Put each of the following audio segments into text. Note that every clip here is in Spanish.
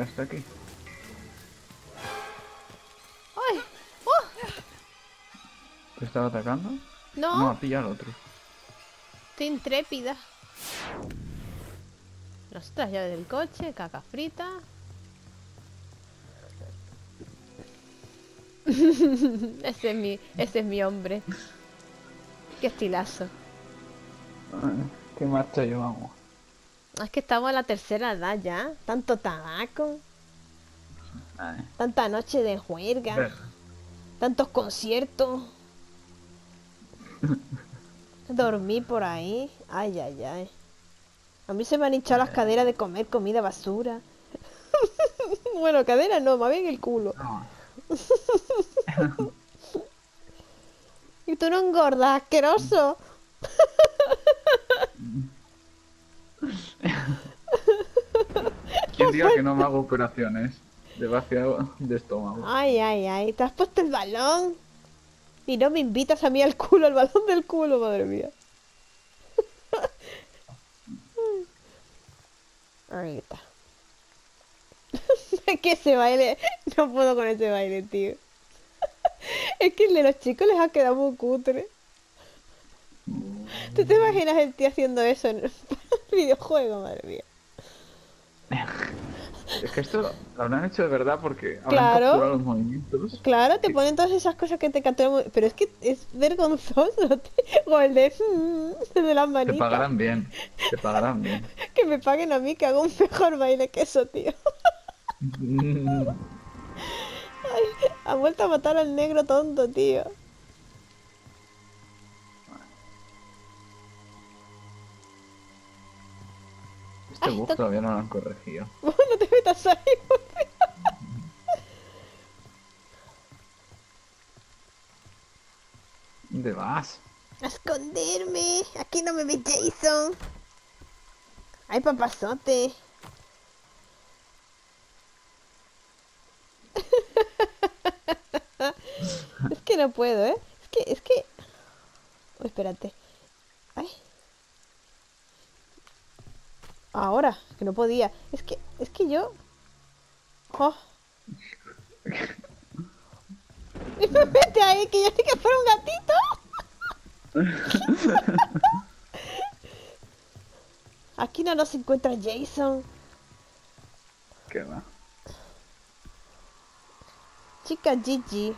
Ya está aquí. ¡Ay! ¡Oh! ¿Te estaba atacando? No, No, a al otro. estoy intrépida. Las otras llaves del coche, caca frita. ese es mi, ese es mi hombre. Qué estilazo. Ay, ¿Qué marcha llevamos? Es que estamos en la tercera edad ya. Tanto tabaco, Ay, tanta noche de juerga, tantos conciertos. Dormí por ahí. Ay, ay, ay. A mí se me han hinchado las caderas de comer comida basura. bueno, cadera no, más bien el culo. No, Y tú no engordas, asqueroso. ¿Quién diga que no me hago operaciones de vaciado de estómago? Ay, ay, ay. Te has puesto el balón. Y no me invitas a mí al culo, el balón del culo, madre mía. Ahí está. Es que ese baile, no puedo con ese baile, tío. Es que el de los chicos les ha quedado muy cutre. ¿Tú te imaginas el tío haciendo eso en el videojuego, madre mía? Es que esto lo habrán hecho de verdad porque habrán Claro. capturado los movimientos. Claro, te ponen todas esas cosas que te capturan, pero es que es vergonzoso. O el de, de las Te manitas. pagarán bien. Te pagarán bien. Que me paguen a mí que hago un mejor baile que eso, tío. Ha vuelto a matar al negro tonto, tío. Ay, bug to- todavía no lo han corregido. no te metas ahí. ¿Dónde vas? A esconderme. Aquí no me ve Jason. Ay, papazote. es que no puedo, ¿eh? Es que, es que... Oh, espérate. Ay. Ahora, que no podía. Es que, es que yo... Oh. Vete ahí, que yo sé que fuera un gatito. Aquí no nos encuentra Jason. ¿Qué va? Chica Gigi.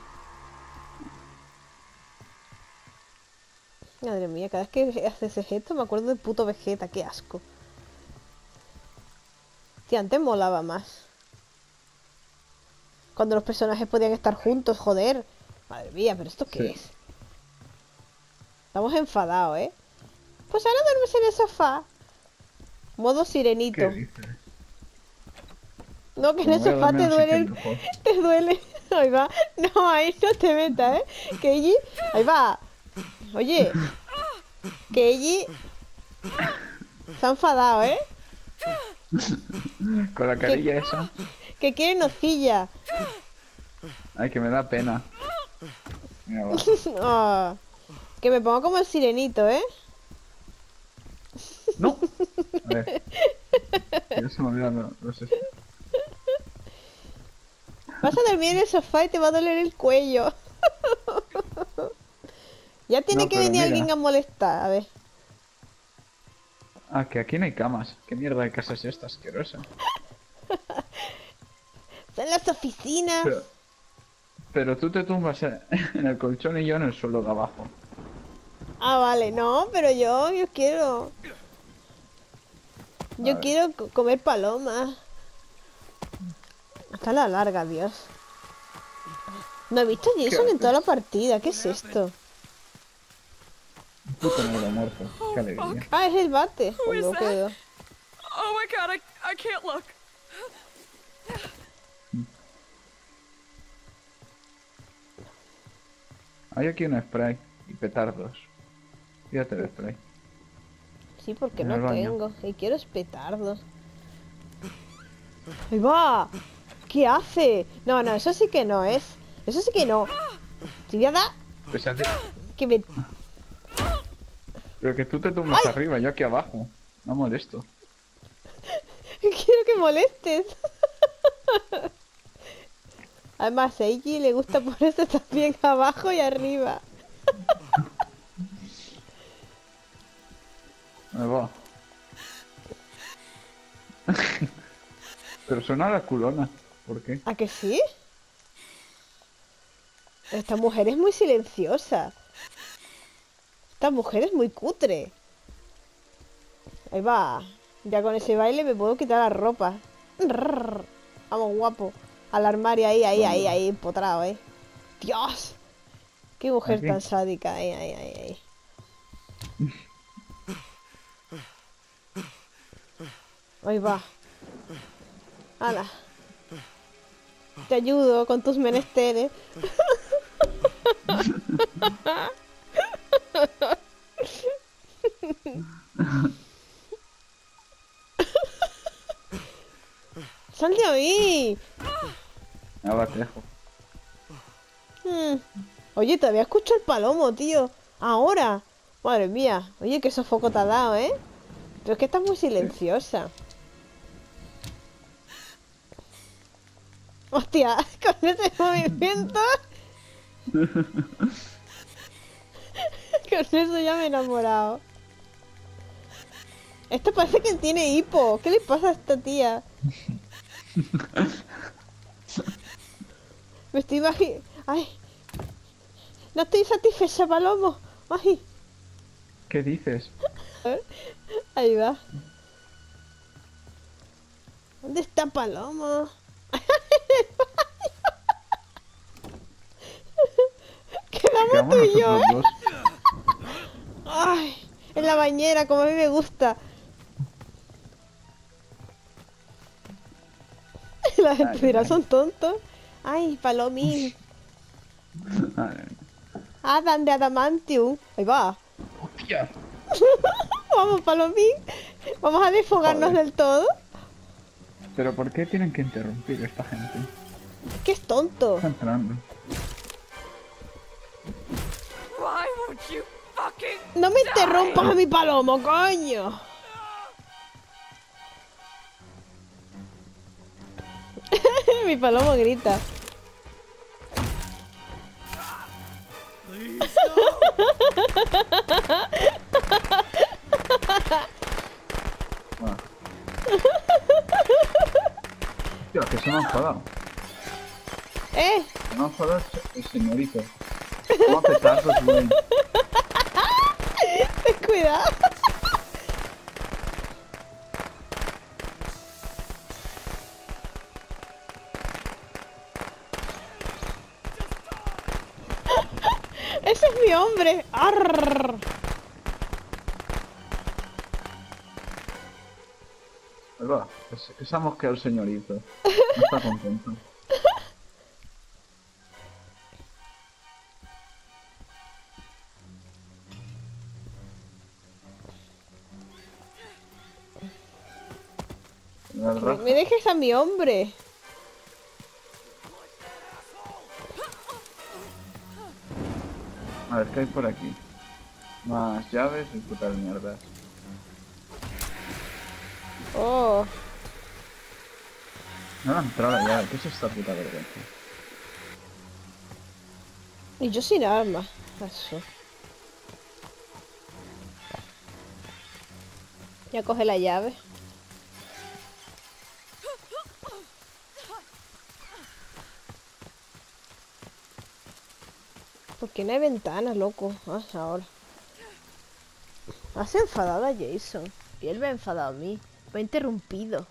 Madre mía, cada vez que hace ese gesto me acuerdo del puto Vegeta, qué asco. Antes molaba más. Cuando los personajes podían estar juntos, joder. Madre mía, pero ¿esto qué Sí. es? Estamos enfadados, ¿eh? Pues ahora duermes en el sofá. Modo sirenito. No, que en el sofá te duele, te duele. Ahí va. No, ahí no te metas, ¿eh? Keiji, ahí va. Oye, Keiji se ha enfadado, ¿eh? Con la carilla esa. Que quiere nocilla. Ay, que me da pena. Mira. Ah, que me pongo como el sirenito, ¿eh? ¡No! A ver. Ya se me olvidan los, Vas a dormir en el sofá y te va a doler el cuello. ya tiene No, que venir mira. alguien a molestar, a ver. Ah, que aquí no hay camas. ¿Qué mierda de casa es esta asquerosa? Son las oficinas. Pero, pero tú te tumbas en en el colchón y yo en el suelo de abajo. Ah, vale, no, pero yo, yo quiero. Yo quiero co- comer palomas. Hasta la larga, Dios. No he visto Jason en toda la partida, ¿qué es esto? Negro muerto. Qué alegría. Ah, es el bate. Oh my god, I, I can't look. Hay aquí un spray y petardos. Fíjate el spray. Sí, porque En no tengo. Y quiero espetardos. ¡Ahí va! ¿Qué hace? No, no, eso sí que no es. Eso sí que no. Te voy a dar Pues que me... Pero que tú te tumbas arriba, yo aquí abajo. No molesto. Quiero que molestes. Además, a Eiji le gusta ponerse también abajo y arriba. Ahí va. Pero suena la culona. ¿Por qué? ¿A que sí? Esta mujer es muy silenciosa. Esta mujer es muy cutre. Ahí va. Ya con ese baile me puedo quitar la ropa. Vamos, guapo. Al armario ahí, ahí, ahí, ahí, empotrado, eh. Dios. Qué mujer Aquí. tan sádica. Ahí, ahí, ahí, ahí. Ahí va. Hala. Te ayudo con tus menesteres. ¡Sal de ahí! Ahora te dejo. Mm. Oye, todavía escucho el palomo, tío. Ahora. Madre mía. Oye, qué sofoco te ha dado, ¿eh? Pero es que estás muy silenciosa. Hostia, con ese movimiento. con eso ya me he enamorado. Esto parece que tiene hipo. ¿Qué le pasa a esta tía? Me estoy imaginando. Ay. No estoy satisfecha, Palomo. Ay. ¿Qué dices? Ahí va. ¿Dónde está Palomo? Quedamos tú y yo, ¿eh? Ay, en la bañera, como a mí me gusta. La gente dirá, son tontos. Ay, Palomín. Adam de Adamantium. Ahí va. Hostia. Vamos, Palomín. Vamos a desfogarnos Joder. del todo. Pero ¿por qué tienen que interrumpir esta gente? Que es tonto. Está entrando. Why won't you fucking No me interrumpas a mi palomo, coño. mi palomo grita. Tío, que se me ha enfadado. Eh, Se me ha enfadado el se- el señorito. Vamos a petarlos, güey. Ten cuidado. Ese es mi hombre. Arr. Ahí va. Ha mosqueado el señorito. No está contento. A mi hombre. A ver, ¿qué hay por aquí? Más llaves y putas mierdas. Oh, No han entrado la llave, ¿qué es esta puta vergüenza? y yo sin armas. Eso. Ya coge la llave. ¿Por qué no hay ventanas, loco? Ah, ahora. Has enfadado a Jason. Y él me ha enfadado a mí. Me ha interrumpido.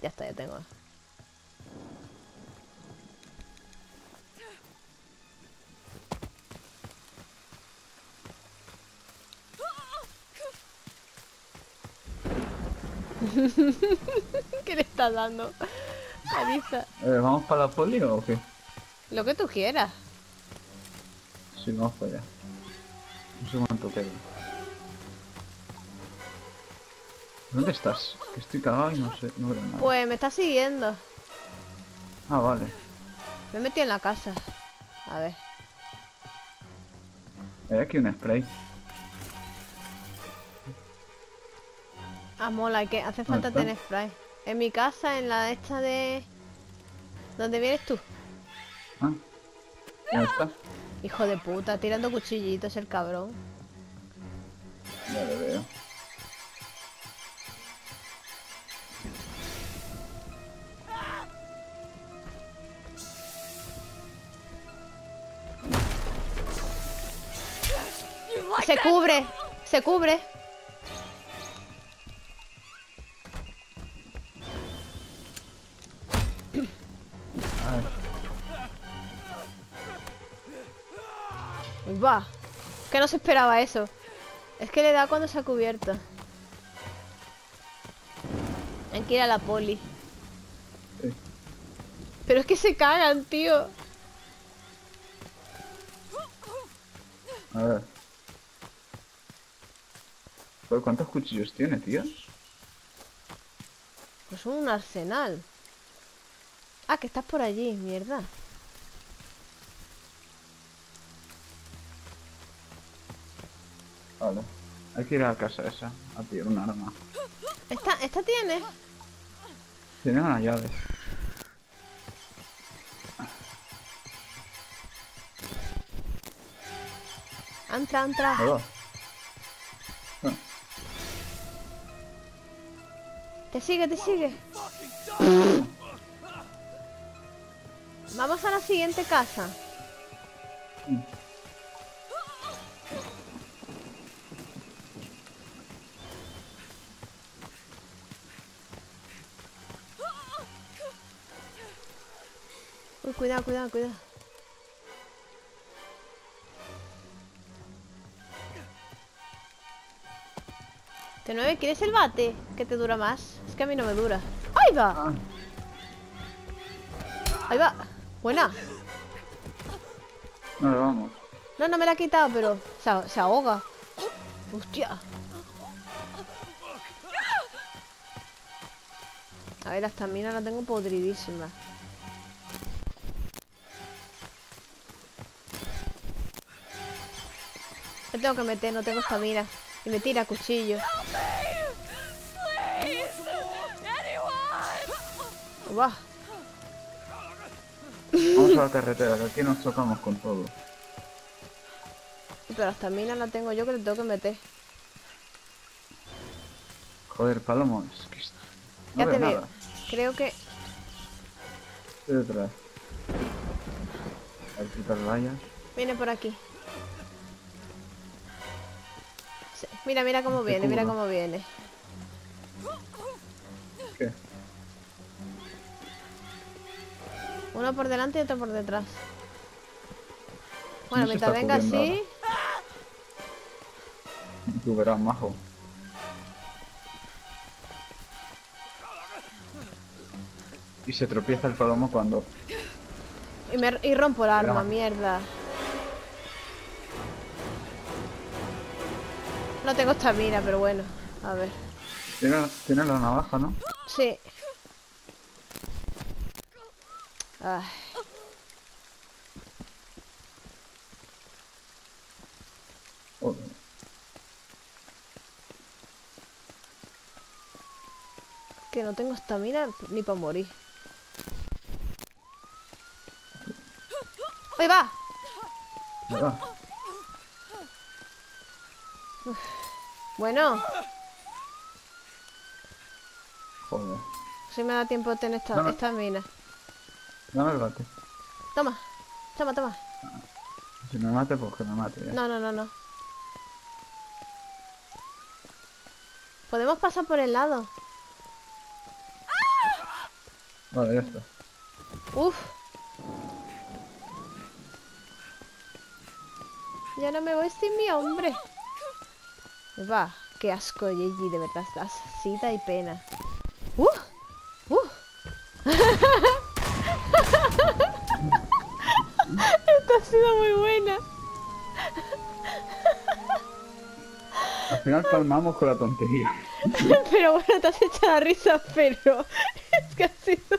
Ya está, ya tengo. ¿Qué le estás dando? Alisa. Eh, ¿Vamos para la poli o qué? Lo que tú quieras. Sí, vamos para allá. No sé cuánto queda. ¿Dónde estás? Que estoy cagado y no sé, no veo nada. Pues me está siguiendo. Ah, vale. Me he metido en la casa. A ver. Hay aquí un spray. Ah, mola, que hace falta está? tener spray. En mi casa, en la esta de... ¿Dónde vienes tú? Ah, ya está. Hijo de puta, tirando cuchillitos el cabrón. Ya lo veo. Se cubre, se cubre. Va. Que no se esperaba eso. Es que le da cuando se ha cubierto. Hay que ir a la poli. sí. Pero es que se cagan, tío. A ver. ¿cuántos cuchillos tiene, tío? Pues un arsenal. Ah, que estás por allí, mierda. Vale. Hay que ir a la casa esa, a pillar un arma. ¿Esta, esta tiene? Tiene una llave. Entra, entra. Ah, Te sigue, te sigue. Vamos a la siguiente casa. Uy, cuidado, cuidado, cuidado. T9, Este ¿quieres el bate? Que te dura más. Es que a mí no me dura. ¡Ahí va! ah, Ahí va. Buena. no, vamos. No, no me la ha quitado, pero se, ah- se ahoga. Hostia. A ver, la estamina la tengo podridísima. Tengo que meter, no tengo estamina. Y me tira cuchillo. Vamos a la carretera, que aquí nos tocamos con todo. Pero la estamina la tengo yo que le tengo que meter. Joder, Palomo, es que... est- No ya veo te veo. nada. Creo que... Estoy detrás. A ver, quitar vallas. Viene por aquí. Mira, mira cómo viene, mira cómo viene. ¿Qué? Uno por delante y otro por detrás. Bueno, No mientras venga así... Tú verás, majo. Y se tropieza el palomo cuando... Y, me, y rompo el arma, mierda. No tengo estamina, pero bueno. A ver. Tiene, tiene la navaja, ¿no? Sí. Ay. Joder. Que no tengo estamina ni para morir. ¡Ahí va! Ahí va. Bueno, Joder. si me da tiempo de tener esta, Dame. estamina. Dame el bate. Toma, toma, toma. Si me mate, pues que me mate. ya. No, no, no, no. Podemos pasar por el lado. Vale, ya está. Uf. Ya no me voy sin mi hombre. Va, qué asco, Gigi, de verdad. Das cita y pena. Uh, uh. Esta ha sido muy buena. Al final palmamos con la tontería. Pero bueno, te has hecho la risa, pero es que ha sido